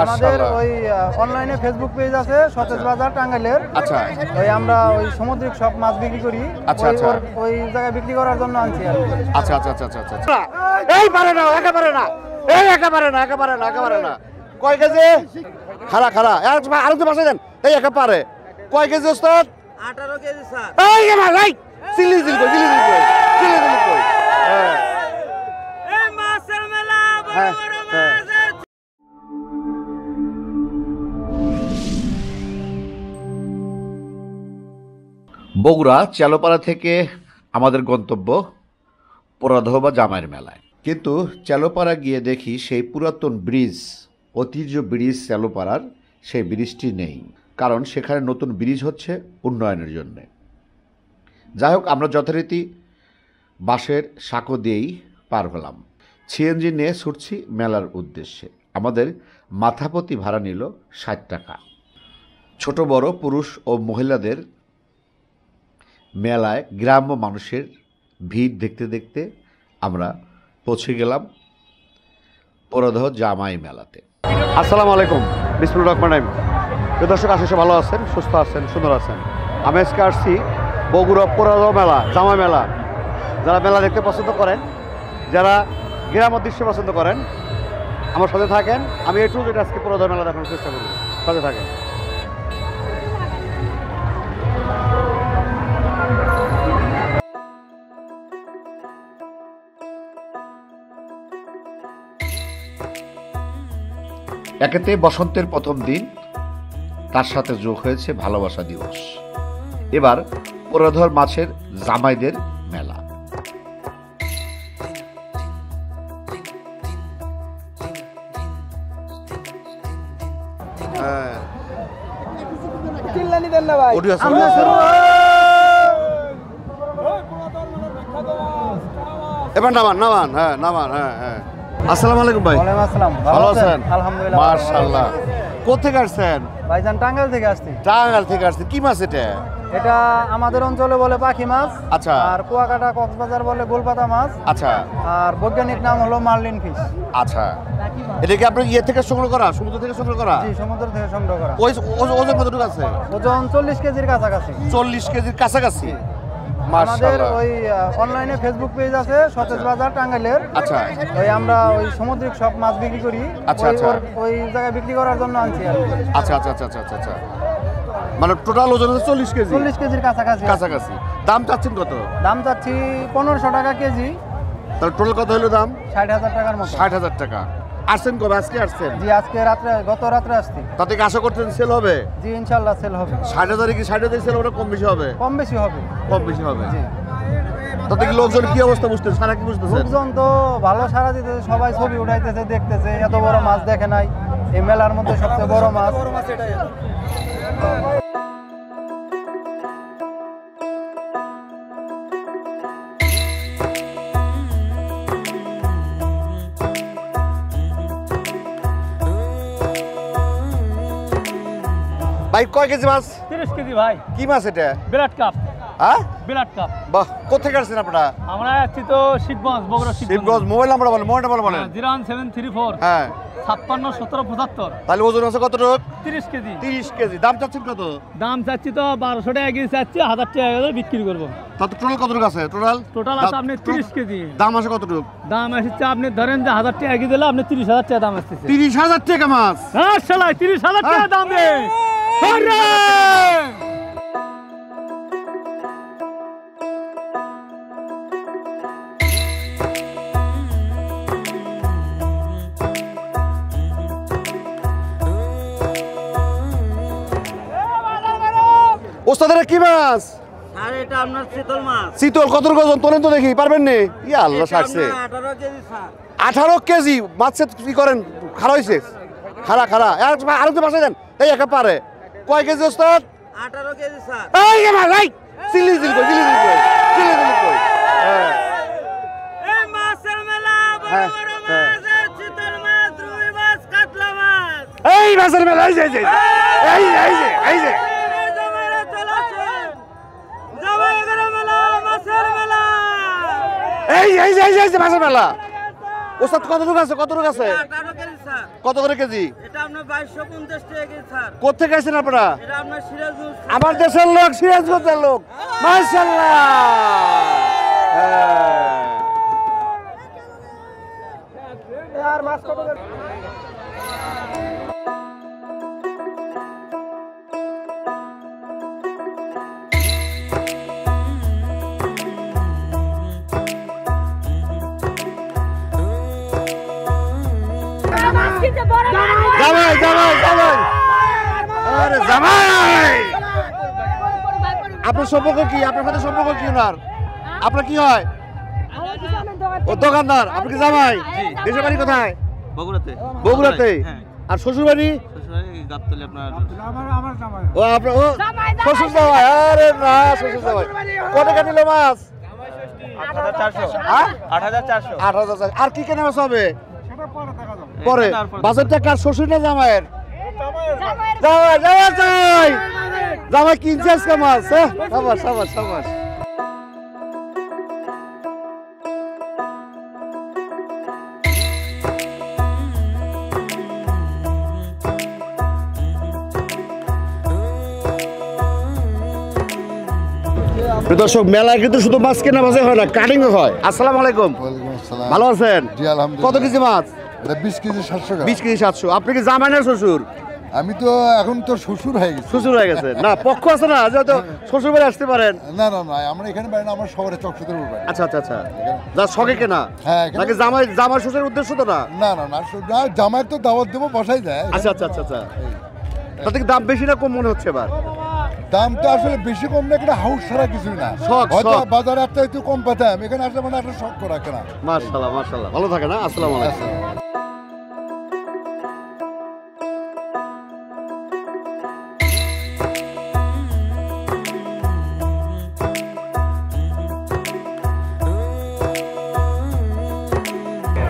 আমাদের ওই অনলাইনে ফেসবুক পেজ আছে সতেজ বাজার টাঙ্গাইলের। আচ্ছা। ওই আমরা ওই সামুদ্রিক সব মাছ বিক্রি করি। আচ্ছা, আচ্ছা। ওই জায়গায় বিক্রি করার জন্য আনছি আর আচ্ছা আচ্ছা আচ্ছা আচ্ছা আচ্ছা। এই পারে না একেবারে না। এই একেবারে না একেবারে না একেবারে না। কয় কেজি? খারা খারা আরও তো বাসা দেন। এই একে পারে। কয় কেজি ওস্তাদ? আঠারো কেজি স্যার। এই এবার এই! চিলি চিলি কই চিলি চিলি কই চিলি চিলি কই। হ্যাঁ এই মাছের মেলা বড় হ্যাঁ, বড় হ্যাঁ। মাছ বগুড়া চালোপাড়া থেকে আমাদের গন্তব্য পোড়াদহ বা জামাইয়ের মেলায়। কিন্তু চালোপাড়া গিয়ে দেখি সেই পুরাতন ব্রিজ, ঐতিহ্য ব্রিজ চালোপাড়ার, সেই ব্রিজটি নেই। কারণ সেখানে নতুন ব্রিজ হচ্ছে উন্নয়নের জন্যে। যাই হোক, আমরা যথারীতি বাঁশের সাঁকো দিয়েই পার হলাম। সিএনজি নিয়ে ছুটছি মেলার উদ্দেশ্যে। আমাদের মাথাপতি ভাড়া নিল ষাট টাকা। ছোট, বড়, পুরুষ ও মহিলাদের মেলায় গ্রাম্য মানুষের ভিড় দেখতে দেখতে আমরা পৌঁছে গেলাম পরদহ জামাই মেলাতে। আসসালামু আলাইকুম বিসমুল রহমান রাহিম। দর্শক আশেষে ভালো আছেন, সুস্থ আছেন, সুন্দর আছেন। আমি আজকে আসছি বগুড়া পোড়াদহ মেলা জামা মেলা। যারা মেলা দেখতে পছন্দ করেন, যারা গ্রাম দৃশ্য পছন্দ করেন, আমার সাথে থাকেন। আমি একটু যেটা আজকে পোড়াদহ মেলা দেখানোর চেষ্টা করব, সাথে থাকেন। একেতে বসন্তের প্রথম দিন তার সাথে যোগ হয়েছে ভালোবাসা দিবস। এবার পরধর মাছের জামাইদের মেলা। হ্যাঁ এবার নামান নামান হ্যাঁ নামান হ্যাঁ হ্যাঁ। আসসালামু আলাইকুম ভাই। ওয়ালাইকুম আসসালাম। ভালো আছেন? আলহামদুলিল্লাহ আছি। মার্শাল্লাহ কোথেকে আসছেন? ভাইজান টাঙ্গাইল থেকে আসছি। টাঙ্গাল থেকে আসছে কি মাছ এটা? এটা আমাদের অঞ্চলে বলে পাখি মাছ। আচ্ছা। আর কুয়াকাটা কক্সবাজার বলে গোলপাতা মাছ। আচ্ছা। আর বৈজ্ঞানিক নাম হলো মার্লিন ফিশ। আচ্ছা। এটা কি আপনার ইয়ে থেকে সংগ্রহ করা? সমুদ্র থেকে সংগ্রহ করা? জি সমুদ্র থেকে সংগ্রহ করা। ওই ওজন কতটুকু আছে? ওজন চল্লিশ কেজির কাছাকাছি। চল্লিশ কেজির কাছাকাছি? আমাদের ওই অনলাইনে ফেসবুক পেজ আছে সতেজ বাজার টাঙ্গাইলের। আচ্ছা। ওই আমরা ওই সামুদ্রিক সব মাছ বিক্রি করি। আচ্ছা, আচ্ছা। ওই জায়গায় বিক্রি করার জন্য আনছি আচ্ছা আচ্ছা আচ্ছা আচ্ছা আচ্ছা আচ্ছা। মানে টোটাল ওজন হচ্ছে চল্লিশ কেজি? চল্লিশ কেজির কাছাকাছি। কাছাকাছি। দাম চাচ্ছেন কত? দাম চাচ্ছি পনেরোশো টাকা কেজি। তাহলে টোটাল কত হলো দাম? ষাট হাজার টাকার মতো। ষাট হাজার টাকা। আসছেন কবে? আজকে আসছেন? জি আজকে রাত্রে গত রাত্রে আসছি। তাতে আশা করছেন সেল হবে? জি ইনশাল্লাহ সেল হবে। ষাট হাজারে কি ষাট হাজার সেল হবে কম বেশি হবে? কম বেশি হবে। কম বেশি হবে। জি। তাতে কি লোকজন কি অবস্থা বুঝতেছে? সারা কি বুঝতেছেন লোকজন তো ভালো সারা দিতেছে সবাই ছবি উঠাইতেছে দেখতেছে। এত বড় মাছ দেখে নাই। এই মেলার মধ্যে সবচেয়ে বড় মাছ। ভাই কয় কেজি মাছ? তিরিশ কেজি ভাই। কি মাছ এটা? বিরাট কাপ। হ্যাঁ? বিরাট কাপ। বাহ কোথেকে আসছেন আপনারা? আমরা যাচ্ছি তো শিবগঞ্জ বগুড়া শিবগঞ্জ। মোবাইল নাম্বার বলেন মোবাইল নাম্বার বলেন। Zero one seven three four হ্যাঁ। ছাপ্পান্ন সতেরো পঁচাত্তর। তাহলে ওজন আছে কতটুক তিরিশ কেজি। তিরিশ কেজি। দাম চাচ্ছেন কত? দাম চাচ্ছি তো বারোশো টাকা কেজি চাচ্ছি হাজার টাকা করে বিক্রি করব। তাতে টোটাল কতটুক আছে? টোটাল টোটাল আছে আপনি তিরিশ কেজি। দাম আছে কতটুক দাম আসছে আপনি ধরেন যে হাজার টাকা কেজি দিলে আপনি তিরিশ হাজার টাকা দাম তিরিশ হাজার টাকা মাছ? হ্যাঁ তিরিশ হাজার টাকা দাম রে। হরে! ওস্তাদের কি মাছ? আর এটা আপনার শীতল মাছ। শীতল কত ওজন? তোলেন তো দেখি পারবেন নি? ইয়া আল্লাহ সারছে। আঠারো কেজি স্যার কেজি? মাছের কি করেন? খারা হয়েছে খারা খারা আরও তো বাসায় দেন এই একা পারে। কয় কেজি ওস্তাদ? আঠারো কেজি স্যার। এই এবার এই! চিলি চিলি কই চিলি চিলি কই চিলি চিলি কই। হ্যাঁ এই মাছের মেলা এই যে এই যে এই যে এই যে এই এই জামাইরা চলেছে জামাইগের মেলা মাছের মেলা। এই যে এই যে মাছের মেলা। ওস্তাদ আছে কতটুকু আছে? আঠারো কেজি স্যার। কত করে কেজি? আপনার? কোথেকে আমার দেশের লোক সিরাজগঞ্জের লোক। মাশাল্লাহ সম্পর্ক কি? আপনার সাথে সম্পর্ক কি ওনার? আপনার কি হয়? ও দোকানদার আপনি কি জামাই? দেশের বাড়ি কোথায়? বগুড়াতে। বগুড়াতে। হ্যাঁ। আর শ্বশুর বাড়ি ও আপনার ও শ্বশুর জামাই আরে না শ্বশুর জামাই। কত টাকা নিল মাছ? হ্যাঁ। আর কি কেনা মাছ হবে পরে বাজারটা কার? শ্বশুর না জামাইয়ের? জামাই জামাই। জামাই কিনছে আজকে মাছ হ্যাঁ সাবাস সাবাস সাবাস দর্শক মেলায় কিন্তু শুধু মাছ কেনা মাছে হয় না কাটিংও হয়। আসসালামু আলাইকুম। ভালো আছেন? কত কেজি মাছ? বিশ কেজি সাতশো বিশ কেজি সাতশো। আপনি কি জামাই না শ্বশুর? আমি তো এখন তো শ্বশুর হয়ে গেছি। শ্বশুর হয়ে গেছে। না পক্ষ আছে না যে হয়তো শ্বশুর বাড়ি আসতে পারেন। না না না আমরা এখানে বাড়ি না আমার শহরে চকসুদের উপর বাড়ি। আচ্ছা আচ্ছা আচ্ছা। যা শখে কেনা হ্যাঁ, নাকি জামাই জামাই শ্বশুরের উদ্দেশ্য তো না? না না না না, তো দাওয়াত দেবো বসাই যায় আচ্ছা আচ্ছা আচ্ছা আচ্ছা। তাতে কি দাম বেশি না কম মনে হচ্ছে এবার? দাম তো আসলে বেশি কম না এটা হাউস ছাড়া কিছুই না। শখ, হয়তো বাজারে একটা একটু কম পেতাম এখানে আসলে মানে একটা শখ করা কেনা। মার্শাল্লাহ মার্শাল্লাহ ভালো থাকে না আসসালামু আলাইকুম।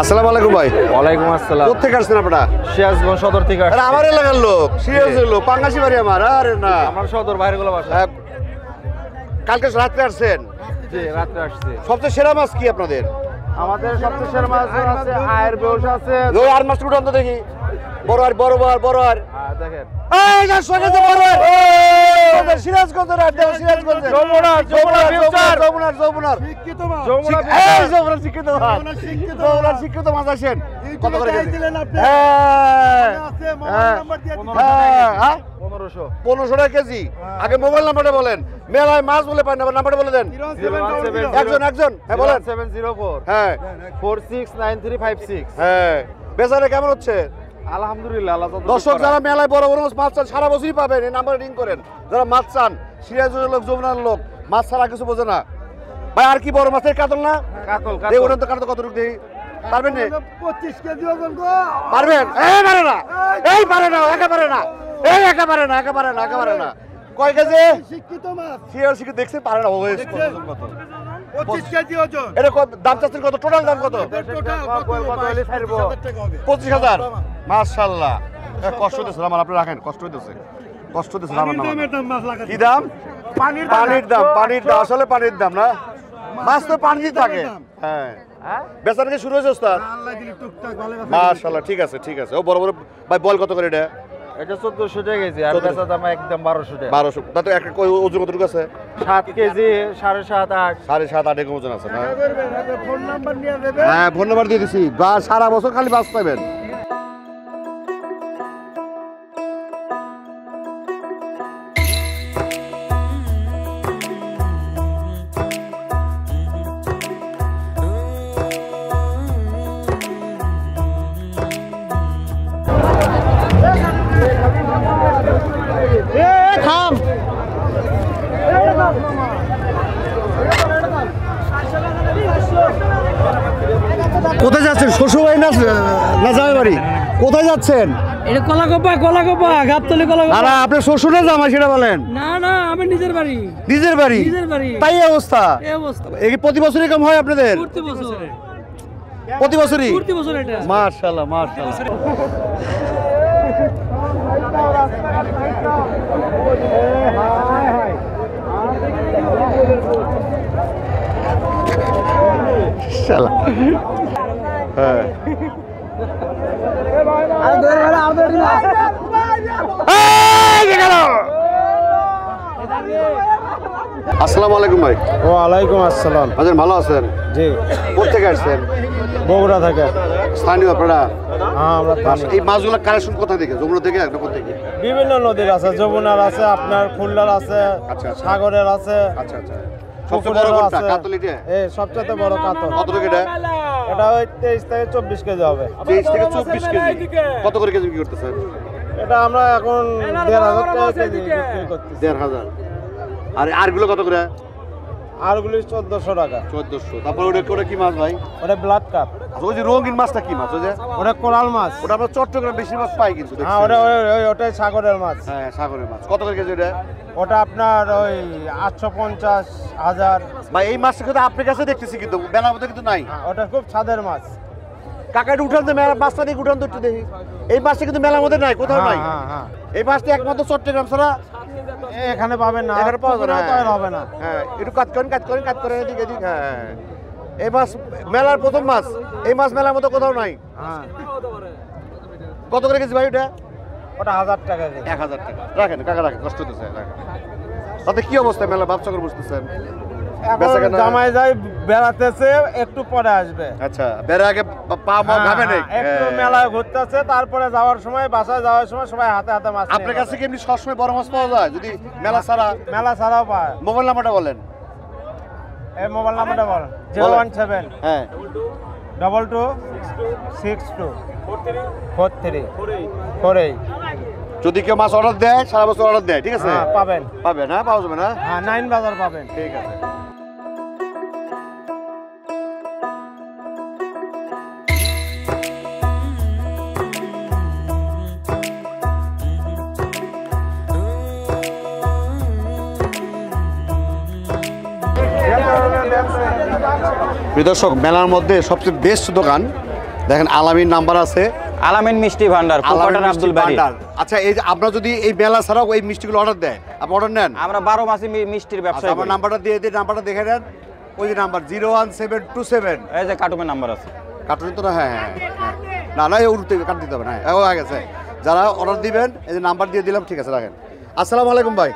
আসসালামু আলাইকুম ভাই। ওয়ালাইকুম আসসালাম। কোথেকে আসছেন আপনারা? সিরাজগঞ্জ সদর থেকে আরে আমার এলাকার লোক। সিরিয়াসের লোক পাঙ্গাসি বাড়ি আমার আরে না। আমার সদর বাইরে গুলো বাসা কালকে রাত্রে আসছেন? জি রাত্রে আসছে। সবচেয়ে সেরা মাছ কি আপনাদের? আমাদের সবচেয়ে সেরা মাছ আছে আয়ের বেউস আছে। ওই আর মাছ তো দেখি। বড় আর বড় আর বড় আর। দেখেন। এই যে সঙ্গে যে বড় আর। সিরাজগঞ্জের আর দেখো সিরাজগঞ্জের যমুনা, যমুনা future। যমুনার যমুনার যমুনা এই যমুনার শিক্ষিত মাছ যমুনার শিক্ষিত মাছ আসেন কত করে কেজি হ্যাঁ। হ্যাঁ হ্যাঁ হ্যাঁ। পনেরোশো। পনেরোশো টাকা কেজি। আগে মোবাইল নাম্বারটা বলেন। মেলায় মাছ বলে পান না নাম্বারটা বলে দেন। একজন একজন। হ্যাঁ বলেন। Seven zero four. হ্যাঁ। Four six nine three five six. হ্যাঁ। বেচারে কেমন হচ্ছে? আলহামদুলিল্লাহ আল্লাহ দর্শক যারা মেলায় বড় বড় মাছ চান সারা বছরই পাবেন। এই নাম্বারে রিং করেন। যারা মাছ চান সিরাজের লোক যমুনার লোক মাছ ছাড়া কিছু বোঝে না। ভাই আর কি বড় মাছের কাতল না? কাতল এই কাতল। ওটা তো কাতল কতটুকু দেই? পারবেন না? পঁচিশ কেজি ওজন গো। পারবেন? এই পারে না। এই পারে না না। এই না একা পারে না একা পারে না। কয় কেজি? শিক্ষিত মাছ। দেখছে পারে না কত এটা কত দাম চাচ্ছেন কত? টোটাল দাম কত? পঁচিশ হাজার মার্শাল্লাহ কষ্ট হইতেছে আমার আপনি রাখেন কষ্ট হইতেছে। কষ্ট হইতেছে আমার নাম কি দাম? পানির পানির দাম পানির দাম আসলে পানির দাম না? মাছ তো পানিতে থাকে। হ্যাঁ। বেচার কি শুরু হয়েছে ওস্তাদ। ঠিক আছে ঠিক আছে। ও বড় বড় ভাই বল কত করে এটা? এটা চোদ্দশো টাকা কেজি আর বেচা দাম একদম বারোশো টাকা। বারোশো। তাতে একটা কই- ওজন কতটুকু আছে? সাত কেজি সাড়ে সাত আট। সাড়ে সাত আট এরকম ওজন আছে না? ফোন নাম্বার নিয়ে দেবে। হ্যাঁ ফোন নাম্বার দিয়ে দিছি। বা সারা বছর খালি বাস পাবেন যাচ্ছেন শ্বশুর বাড়ি না না জামাই বাড়ি কোথায় যাচ্ছেন? এটা কলাকপা কলাকপা গাবতলি কলাকপা। না আপনার শ্বশুর না জামাই সেটা বলেন। না না আমি নিজের বাড়ি। নিজের বাড়ি? নিজের বাড়ি। তাই এই অবস্থা? এই অবস্থা। এই কি প্রতি বছরই কম হয় আপনাদের? প্রতি বছর। প্রতি বছরই? প্রতি বছর এটা। মার্শাল্লাহ মার্শাল্লাহ শালা হ্যাঁ। আসসালামু আলাইকুম ভাই। আসসালাম। ভালো আছেন? জি। কোথেকে আসছেন? বগুড়া থেকে। স্থানীয় আপনারা? হ্যাঁ এই মাছগুলো কালেকশন কোথা থেকে? যমুনা থেকে একটা কোথা থেকে? বিভিন্ন নদীর আছে যমুনার আছে আপনার খুলনার আছে আচ্ছা, আচ্ছা। সাগরের আছে আচ্ছা আচ্ছা। সবচেয়ে বড় কোনটা? কাতল এটা এই সবচেয়ে বড় কাতল। কত টাকা এটা এটা ওই তেইশ থেকে চব্বিশ কেজি হবে। তেইশ থেকে চব্বিশ কেজি। কত করে কেজি বিক্রি করতেছেন? এটা আমরা এখন দেড় হাজার টাকা কেজি বিক্রি করতেছি। দেড় হাজার। আর আরগুলো কত করে? আরগুলি চোদ্দশো টাকা। চোদ্দশো। তারপর ওটা ওটা কি মাছ ভাই? ওটা ব্লাড কাপ আচ্ছা ওই যে রঙিন মাছটা কি মাছ? ওই যে ওটা কোরাল মাছ। ওটা আমরা চট্টগ্রাম বেশি মাছ পাই কিন্তু হ্যাঁ ওটা ওটাই সাগরের মাছ। হ্যাঁ সাগরের মাছ। কত করে কেজি ওটা? ওটা আপনার ওই আটশো পঞ্চাশ হাজার। ভাই এই মাছটা কিন্তু আপনার কাছে দেখতেছি কিন্তু বেলার মধ্যে কিন্তু নাই। হ্যাঁ, ওটা খুব ছাদের মাছ। কাকা একটু উঠান তো মেলা মাছটা দিকে উঠান তো একটু দেখি। এই মাছটা কিন্তু মেলার মধ্যে নাই কোথাও নাই। হ্যাঁ হ্যাঁ। এই মাছটা একমাত্র চট্টগ্রাম ছাড়া হ্যাঁ এখানে পাবেন না এখানে পাওয়া যাবে না। আর হবে না। হ্যাঁ একটু কাজ করেন কাজ করেন কাজ করেন এদিকে এদিক হ্যাঁ হ্যাঁ। এই মাছ মেলার প্রথম মাছ এই মাছ মেলার মতো কোথাও নাই। হ্যাঁ। কত করে কেজি ভাই ওটা? ওটা হাজার টাকা এক হাজার টাকা। রাখেন কাকা রাখেন কষ্ট হতেছে রাখেন। তাতে কি অবস্থা মেলা ব্যবসা করে কেনা- জামাই যাই বেড়াতেছে একটু পরে আসবে। আচ্ছা বেড়ে আগে পা- মা হ্যাঁ, খাবে হ্যাঁ, একটু মেলায় ঘুরতেছে তারপরে যাওয়ার সময় বাসায় যাওয়ার সময় সবাই হাতে হাতে মাছ আপনার কাছে কি এমনি সবসময় বড় মাছ পাওয়া যায়? যদি মেলা ছাড়া মেলা ছাড়াও পায়। মোবাইল নাম্বারটা বলেন। এই মোবাইল নাম্বারটা বল। Zero one seven. হ্যাঁ। Double two six two. Four three. Four eight. যদি কেউ মাছ অর্ডার দেয় সারা বছর অর্ডার দেয় ঠিক আছে? পাবেন। পাবেন হ্যাঁ পাওয়া যাবে না? হ্যাঁ নাইন বাজার পাবেন। ঠিক আছে। দর্শক মেলার মধ্যে সবচেয়ে বেস্ট দোকান দেখেন আলামিন নাম্বার আছে। আলামিন মিষ্টি ভান্ডার আলামিন আব্দুল বাড়ি। ভান্ডার। আচ্ছা এই যে আপনারা যদি এই মেলা ছাড়াও এই মিষ্টিগুলো অর্ডার দেয় আপনি অর্ডার নেন? আমরা বারো মাসে মিষ্টির ব্যবসা আচ্ছা আমার নাম্বারটা দিয়ে দিন নাম্বারটা দেখে নেন। ওই যে number zero one seven two seven. এই যে কাটুমের নাম্বার আছে। কাটুন তো না হ্যাঁ হ্যাঁ হ্যাঁ। না না এই উঠতে কাট দিতে হবে না হ্যাঁ ও গেছে। যারা অর্ডার দিবেন এই যে নাম্বার দিয়ে দিলাম ঠিক আছে রাখেন। আসসালামু আলাইকুম ভাই।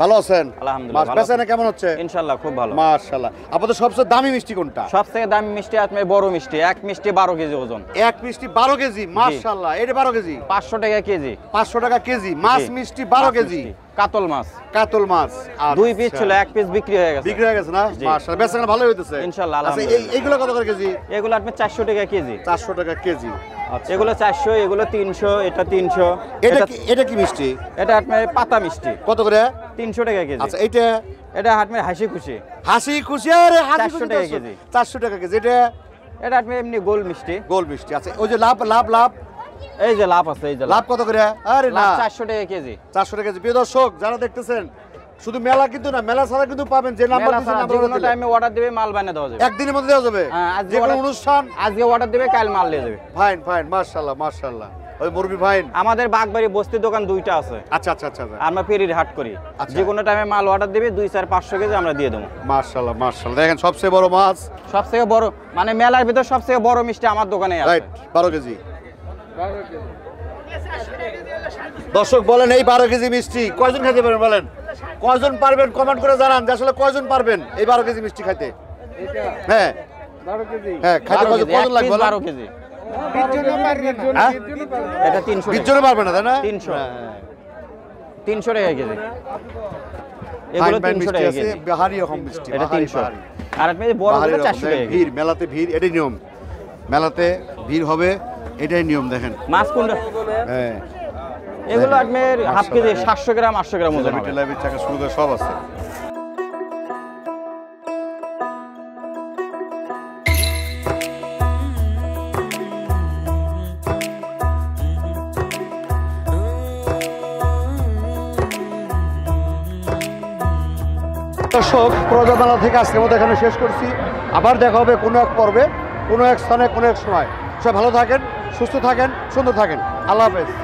ভালো আছেন? আলহামদুলিল্লাহ, কেমন হচ্ছে? ইনশাল্লাহ খুব ভালো। মাশাআল্লাহ। আপাতত সবচেয়ে দামি মিষ্টি কোনটা? সবচেয়ে দামি মিষ্টি আজকে বড় মিষ্টি এক মিষ্টি বারো কেজি ওজন। এক মিষ্টি বারো কেজি মাশাআল্লাহ। এটা বারো কেজি? পাঁচশো টাকা কেজি। পাঁচশো টাকা কেজি মাছ মিষ্টি বারো মাছ কেজি। মিষ্টি, কাতল মাছ। কাতল মাছ দুই পিস আচ্ছা। ছিল এক পিস বিক্রি হয়ে গেছে। বিক্রি হয়ে গেছে না? মাশাআল্লাহ বেচা কেনা ভালোই হইতেছে। ইনশাআল্লাহ, আচ্ছা এইগুলো কত করে কেজি? এগুলো আপনার চারশো টাকা কেজি। চারশো টাকা কেজি। আচ্ছা। এগুলো চারশো এগুলো তিনশো এটা তিনশো। এটা এটা কি এটা কি মিষ্টি? এটা আপনার পাতা মিষ্টি। কত করে? তিনশো টাকা কেজি। আচ্ছা এইটা? এটা আপনার হাসি খুশি। হাসি খুশি আরে হাসি 400 টাকা কেজি। চারশো টাকা কেজি এটা? এটা আপনার এমনি গোল মিষ্টি। গোল মিষ্টি। আচ্ছা ওই যে লাভ লাভ লাভ। এই যে লাভ আছে এই যে লাভ কত করে? আরে না। চারশো টাকা কেজি। চারশো টাকা কেজি। প্রিয় দর্শক যারা দেখতেছেন শুধু মেলা কিন্তু না মেলা ছাড়া কিন্তু পাবেন যে নাম্বার কোনো। টাইমে অর্ডার দিবে মাল বানিয়ে দেওয়া যাবে। একদিনের মধ্যে দেওয়া যাবে। হ্যাঁ, যে কোনো অনুষ্ঠান। আজকে অর্ডার দিবে কাল মাল নিয়ে যাবে। ফাইন ফাইন মার্শাল্লাহ মার্শাল্লাহ ওই মুরবি ফাইন আমাদের বাগবাড়ি বস্তির দোকান দুইটা আছে। আচ্ছা আচ্ছা আচ্ছা আমরা পেরির হাট করি। আচ্ছা। যে কোনো টাইমে মাল অর্ডার দিবে দুই চার পাঁচশো কেজি আমরা দিয়ে দেবো। মার্শাল্লাহ মার্শাল্লাহ দেখেন সবচেয়ে বড় মাছ। সব থেকে বড় মানে মেলার ভিতর সব থেকে বড় মিষ্টি আমার দোকানে আছে। রাইট বারো কেজি। দর্শক বলেন এই বারো কেজি মিষ্টি কয়জন খেতে পারবেন বলেন? কয়জন পারবেন কমেন্ট করে জানান যে আসলে কয়জন পারবেন এই বারো কেজি মিষ্টি খাইতে? হ্যাঁ। হ্যাঁ খাইতে বারো কয়জন কেজি, এক কয়জন লাগবে বারো কেজি এটা তিনশো বিশ জনে পারবে না তাই না? তিনশো। তিনশো টাকা কেজি। এগুলো তিনশো টাকা কেজি। বাহারি রকম মিষ্টি এটা তিনশো। আর আপনি বড় বাহারি চারশো টাকা ভিড় মেলাতে ভিড় এটাই নিয়ম। মেলাতে ভিড় হবে এটাই নিয়ম দেখেন। মাছ কোনটা? হ্যাঁ। এগুলো আপনার হাফ কেজি সাতশো গ্রাম আটশো গ্রাম ওজন টিলাপির চাকা শুরু সব আছে। দর্শক প্রজামেলা থেকে আজকের মতো এখানে শেষ করছি। আবার দেখা হবে কোনো এক পর্বে। কোনো এক স্থানে, কোনো এক সময়। সবাই ভালো থাকেন, সুস্থ থাকেন, সুন্দর থাকেন। আল্লাহ হাফেজ।